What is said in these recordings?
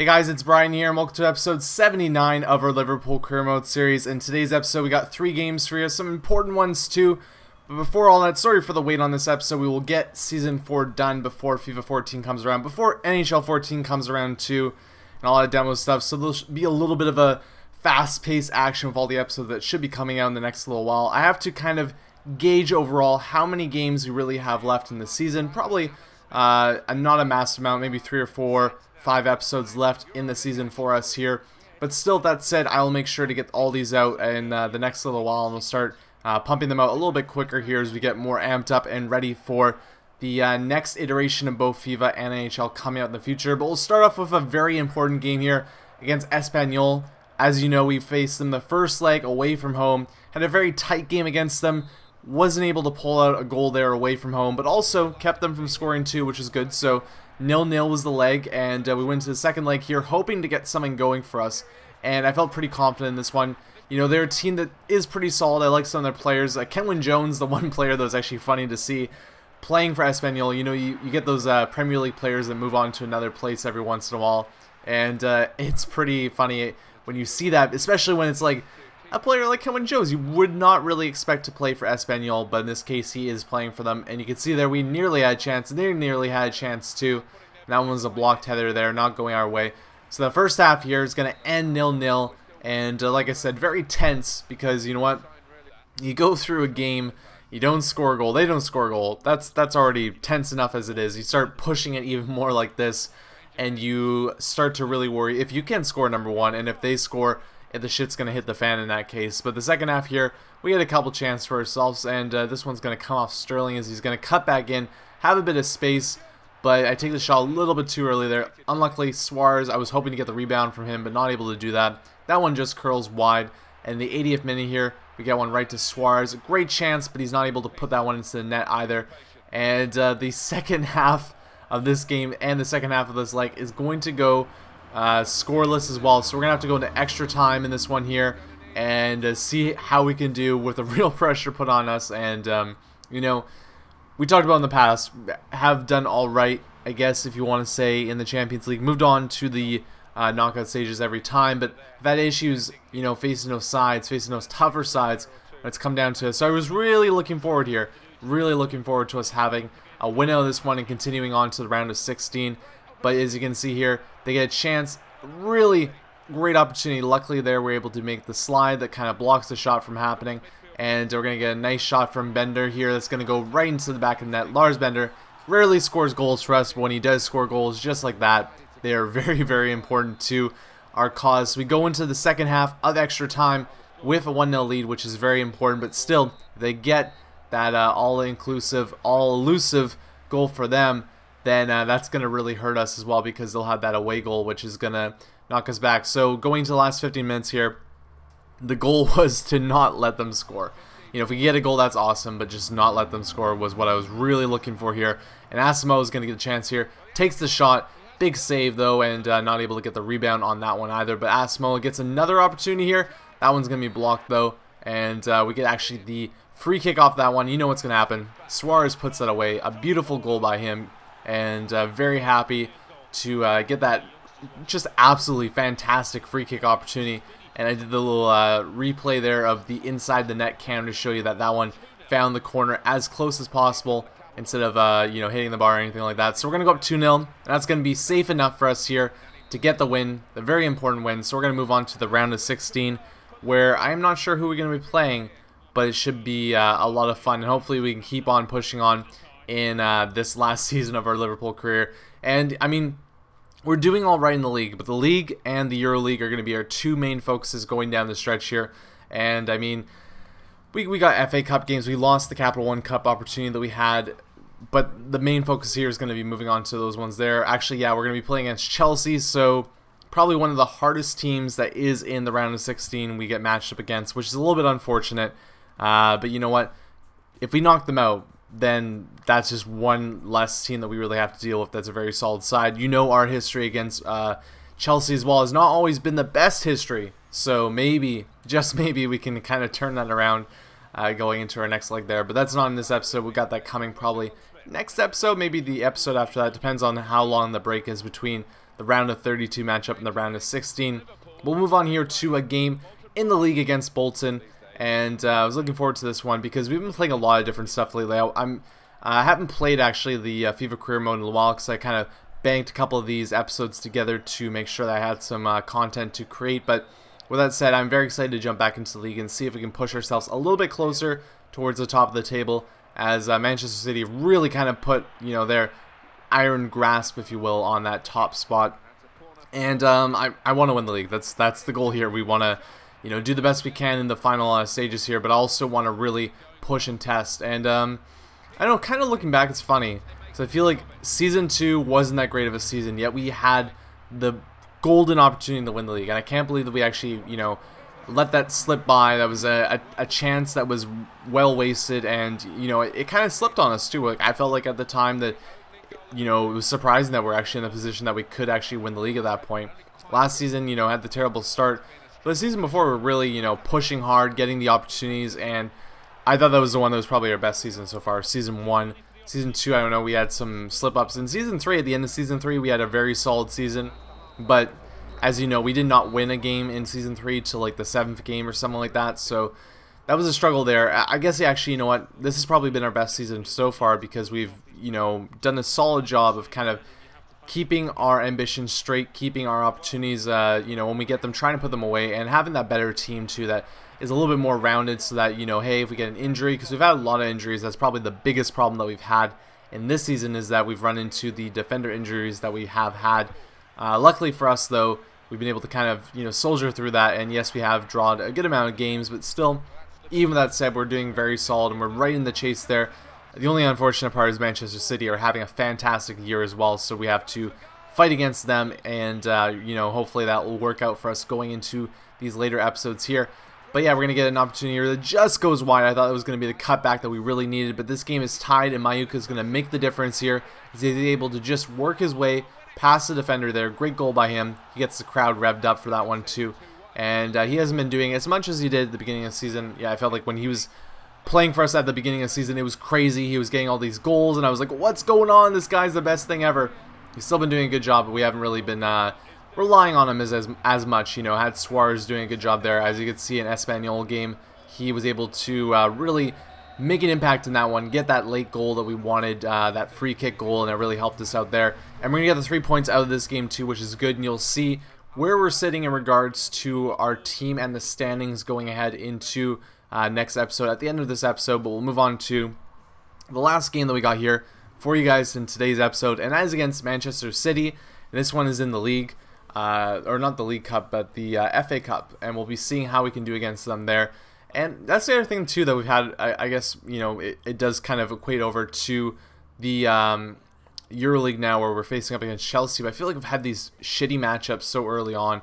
Hey guys, it's Brian here, and welcome to episode 79 of our Liverpool Career Mode series. In today's episode, we got three games for you, some important ones too. But before all that, sorry for the wait on this episode. We will get Season 4 done before FIFA 14 comes around, before NHL 14 comes around too, and all that demo stuff. So there'll be a little bit of a fast-paced action with all the episodes that should be coming out in the next little while. I have to kind of gauge overall how many games we really have left in the season. Probably uh, not a massive amount, maybe three or four five episodes left in the season for us here. But still, that said, I will make sure to get all these out in uh, the next little while, and we'll start uh, pumping them out a little bit quicker here as we get more amped up and ready for the uh, next iteration of both FIFA and NHL coming out in the future. But we'll start off with a very important game here against Espanyol. As you know, we faced them the first leg away from home, had a very tight game against them, wasn't able to pull out a goal there away from home, but also kept them from scoring two, which is good. So Nil-nil was the leg, and uh, we went to the second leg here, hoping to get something going for us. And I felt pretty confident in this one. You know, they're a team that is pretty solid. I like some of their players. Uh, Kenwyne Jones, the one player that was actually funny to see playing for Espanyol. You know, you, you get those uh, Premier League players that move on to another place every once in a while. And uh, it's pretty funny when you see that, especially when it's like a player like Kenwyne Jones, you would not really expect to play for Espanyol, but in this case, he is playing for them. And you can see there, we nearly had a chance, and they nearly had a chance too. That one was a blocked header there, not going our way. So the first half here is going to end nil-nil, and uh, like I said, very tense because you know what? You go through a game, you don't score a goal, they don't score a goal. That's that's already tense enough as it is. You start pushing it even more like this, and you start to really worry if you can score number one, and if they score the shit's going to hit the fan in that case. But the second half here, we had a couple chances for ourselves, and uh, this one's going to come off Sterling as he's going to cut back in, have a bit of space, but I take the shot a little bit too early there. Unluckily, Suarez, I was hoping to get the rebound from him, but not able to do that. That one just curls wide, and the 80th minute here, we get one right to Suarez. Great chance, but he's not able to put that one into the net either. And uh, the second half of this game and the second half of this leg is going to go uh, scoreless as well. So we're going to have to go into extra time in this one here and uh, see how we can do with the real pressure put on us. And, um, you know, we talked about in the past, have done all right, I guess, if you want to say, in the Champions League. Moved on to the uh, knockout stages every time, but that had issues, you know, facing those sides, facing those tougher sides it's come down to. It. So I was really looking forward here, really looking forward to us having a win out of this one and continuing on to the round of 16. But as you can see here, they get a chance. Really great opportunity. Luckily there we're able to make the slide that kind of blocks the shot from happening. And we're going to get a nice shot from Bender here that's going to go right into the back of the net. Lars Bender rarely scores goals for us, but when he does score goals just like that, they are very, very important to our cause. we go into the second half of extra time with a 1-0 lead, which is very important, but still, they get that uh, all-inclusive, all-elusive goal for them then uh, that's going to really hurt us as well because they'll have that away goal, which is going to knock us back. So going to the last 15 minutes here, the goal was to not let them score. You know, if we get a goal, that's awesome, but just not let them score was what I was really looking for here. And Asamoah is going to get a chance here. Takes the shot. Big save, though, and uh, not able to get the rebound on that one either. But Asamoah gets another opportunity here. That one's going to be blocked, though. And uh, we get actually the free kick off that one. You know what's going to happen. Suarez puts that away. A beautiful goal by him and uh, very happy to uh, get that just absolutely fantastic free kick opportunity. And I did the little uh, replay there of the inside the net cam to show you that that one found the corner as close as possible instead of uh, you know hitting the bar or anything like that. So we're gonna go up 2-0. and That's gonna be safe enough for us here to get the win, the very important win. So we're gonna move on to the round of 16, where I'm not sure who we're gonna be playing, but it should be uh, a lot of fun, and hopefully we can keep on pushing on in uh, this last season of our Liverpool career. And I mean, we're doing all right in the league, but the league and the Euro League are going to be our two main focuses going down the stretch here. And I mean, we, we got FA Cup games. We lost the Capital One Cup opportunity that we had, but the main focus here is going to be moving on to those ones there. Actually, yeah, we're going to be playing against Chelsea, so probably one of the hardest teams that is in the round of 16 we get matched up against, which is a little bit unfortunate. Uh, but you know what? If we knock them out, then that's just one less team that we really have to deal with that's a very solid side. You know our history against uh, Chelsea as well has not always been the best history. So maybe, just maybe, we can kind of turn that around uh, going into our next leg there. But that's not in this episode. We got that coming probably next episode, maybe the episode after that. Depends on how long the break is between the round of 32 matchup and the round of 16. We'll move on here to a game in the league against Bolton, and uh, I was looking forward to this one because we've been playing a lot of different stuff lately. I, I'm I haven't played actually the uh, FIFA Career Mode in a while because I kind of banked a couple of these episodes together to make sure that I had some uh, content to create. But with that said, I'm very excited to jump back into the league and see if we can push ourselves a little bit closer towards the top of the table as uh, Manchester City really kind of put you know their iron grasp, if you will, on that top spot. And um, I, I want to win the league. That's that's the goal here. We want to you know do the best we can in the final uh, stages here, but I also want to really push and test. And um, I know, kind of looking back, it's funny so I feel like season two wasn't that great of a season, yet we had the golden opportunity to win the league, and I can't believe that we actually, you know, let that slip by. That was a, a, a chance that was well wasted, and you know, it, it kind of slipped on us too. Like I felt like at the time that, you know, it was surprising that we're actually in a position that we could actually win the league at that point. Last season, you know, had the terrible start, but the season before we were really, you know, pushing hard, getting the opportunities, and I thought that was the one that was probably our best season so far. Season one Season 2, I don't know, we had some slip-ups. In Season 3, at the end of Season 3, we had a very solid season. But, as you know, we did not win a game in Season 3 till, like, the 7th game or something like that. So, that was a struggle there. I guess, actually, you know what? This has probably been our best season so far because we've, you know, done a solid job of kind of keeping our ambitions straight, keeping our opportunities, uh, you know, when we get them, trying to put them away, and having that better team, too, that is a little bit more rounded so that, you know, hey, if we get an injury, because we've had a lot of injuries, that's probably the biggest problem that we've had in this season is that we've run into the defender injuries that we have had. Uh, luckily for us, though, we've been able to kind of, you know, soldier through that, and yes, we have drawn a good amount of games, but still, even that said, we're doing very solid, and we're right in the chase there. The only unfortunate part is Manchester City are having a fantastic year as well, so we have to fight against them, and, uh, you know, hopefully that will work out for us going into these later episodes here. But yeah, we're going to get an opportunity here that just goes wide. I thought it was going to be the cutback that we really needed, but this game is tied, and Mayuka is going to make the difference here. He's able to just work his way past the defender there. Great goal by him. He gets the crowd revved up for that one too. And uh, he hasn't been doing as much as he did at the beginning of the season. Yeah, I felt like when he was playing for us at the beginning of the season, it was crazy. He was getting all these goals, and I was like, what's going on? This guy's the best thing ever. He's still been doing a good job, but we haven't really been... Uh, relying on him as, as, as much. You know, had Suarez doing a good job there. As you could see in Espanyol game, he was able to uh, really make an impact in that one, get that late goal that we wanted, uh, that free kick goal, and it really helped us out there. And we're going to get the three points out of this game too, which is good, and you'll see where we're sitting in regards to our team and the standings going ahead into uh, next episode at the end of this episode, but we'll move on to the last game that we got here for you guys in today's episode, and that is against Manchester City. And this one is in the league uh, or not the League Cup, but the uh, FA Cup, and we'll be seeing how we can do against them there. And that's the other thing too that we've had. I, I guess you know it, it, does kind of equate over to the um, EuroLeague now, where we're facing up against Chelsea. But I feel like we've had these shitty matchups so early on,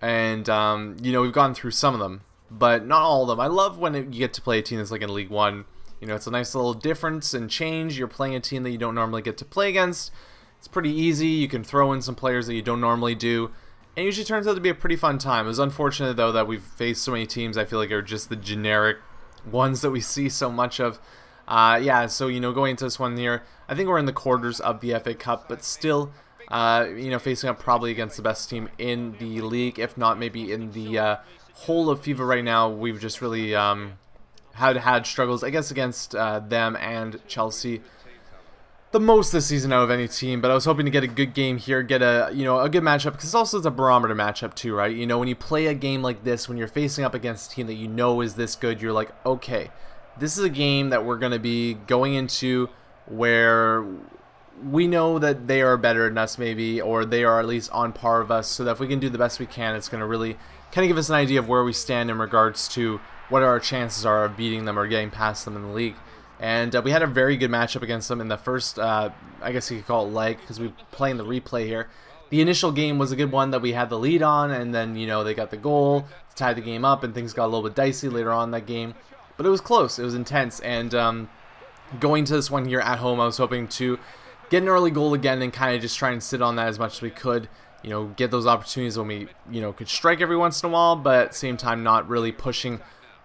and um, you know we've gone through some of them, but not all of them. I love when you get to play a team that's like in League One. You know, it's a nice little difference and change. You're playing a team that you don't normally get to play against it's pretty easy. You can throw in some players that you don't normally do. And usually turns out to be a pretty fun time. It was unfortunate, though, that we've faced so many teams I feel like are just the generic ones that we see so much of. Uh, yeah, so, you know, going into this one here, I think we're in the quarters of the FA Cup, but still, uh, you know, facing up probably against the best team in the league, if not maybe in the uh, whole of FIFA right now. We've just really um, had had struggles, I guess, against uh, them and Chelsea the most this season out of any team, but I was hoping to get a good game here, get a you know a good matchup because it's also a barometer matchup too, right? You know when you play a game like this, when you're facing up against a team that you know is this good, you're like, okay, this is a game that we're going to be going into where we know that they are better than us maybe, or they are at least on par of us, so that if we can do the best we can, it's going to really kind of give us an idea of where we stand in regards to what our chances are of beating them or getting past them in the league. And uh, we had a very good matchup against them in the first, uh, I guess you could call it leg, because we playing the replay here. The initial game was a good one that we had the lead on, and then, you know, they got the goal, tied the game up, and things got a little bit dicey later on that game. But it was close, it was intense, and um, going to this one here at home, I was hoping to get an early goal again and kind of just try and sit on that as much as we could. You know, get those opportunities when we, you know, could strike every once in a while, but at the same time not really pushing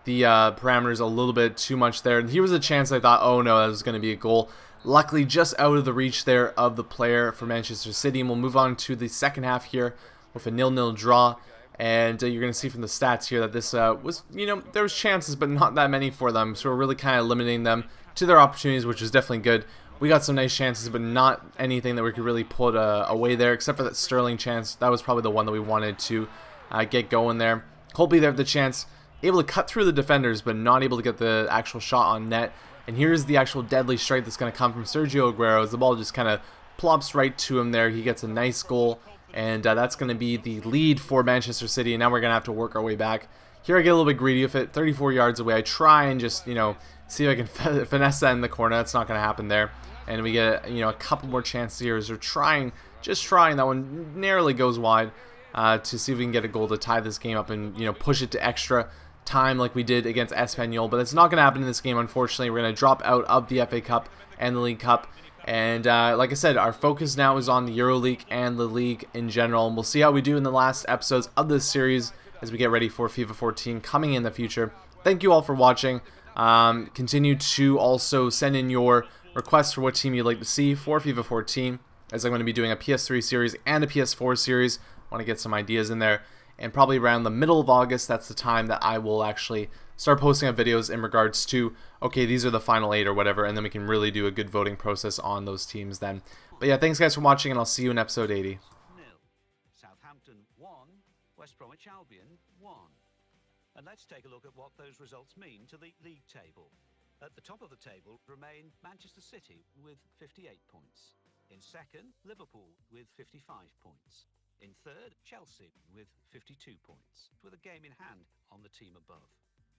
the uh, parameters a little bit too much there. And here was a chance I thought, oh no, that was going to be a goal. luckily just out of the reach there of the player for Manchester City. And we'll move on to the second half here with a nil-nil draw. And uh, you're going to see from the stats here that this uh, was, you know, there was chances, but not that many for them. So we're really kind of limiting them to their opportunities, which is definitely good. We got some nice chances, but not anything that we could really put uh, away there, except for that Sterling chance. That was probably the one that we wanted to uh, get going there. Holtby there the chance, able to cut through the defenders, but not able to get the actual shot on net. And here's the actual deadly strike that's going to come from Sergio Aguero as the ball just kind of plops right to him there. He gets a nice goal, and uh, that's going to be the lead for Manchester City. And now we're going to have to work our way back. Here I get a little bit greedy with it, 34 yards away. I try and just, you know, see if I can finesse that in the corner. That's not going to happen there. And we get, you know, a couple more chances here as we're trying, just trying. That one narrowly goes wide uh, to see if we can get a goal to tie this game up and, you know, push it to extra time like we did against Espanyol, but it's not going to happen in this game, unfortunately. We're going to drop out of the FA Cup and the League Cup. And uh, like I said, our focus now is on the EuroLeague and the league in general. And we'll see how we do in the last episodes of this series as we get ready for FIFA 14 coming in the future. Thank you all for watching. Um, continue to also send in your requests for what team you'd like to see for FIFA 14, as I'm going to be doing a PS3 series and a PS4 series. I want to get some ideas in there and probably around the middle of August, that's the time that I will actually start posting up videos in regards to, okay, these are the final eight or whatever, and then we can really do a good voting process on those teams then. But yeah, thanks guys for watching, and I'll see you in episode 80. Southampton 1, West Bromwich Albion 1. And let's take a look at what those results mean to the league table. At the top of the table remain Manchester City with 58 points. In second, Liverpool with 55 points. In third, Chelsea with 52 points, with a game in hand on the team above.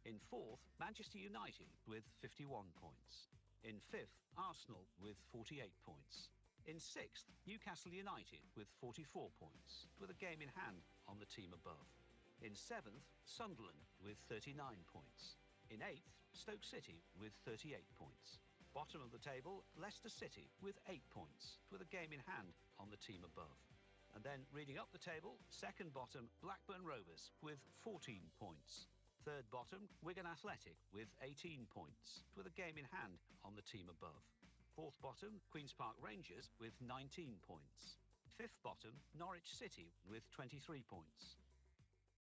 In fourth, Manchester United with 51 points. In fifth, Arsenal with 48 points. In sixth, Newcastle United with 44 points, with a game in hand on the team above. In seventh, Sunderland with 39 points. In eighth, Stoke City with 38 points. Bottom of the table, Leicester City with 8 points, with a game in hand on the team above. And then reading up the table, second bottom, Blackburn Rovers with 14 points. Third bottom, Wigan Athletic with 18 points, with a game in hand on the team above. Fourth bottom, Queen's Park Rangers with 19 points. Fifth bottom, Norwich City with 23 points.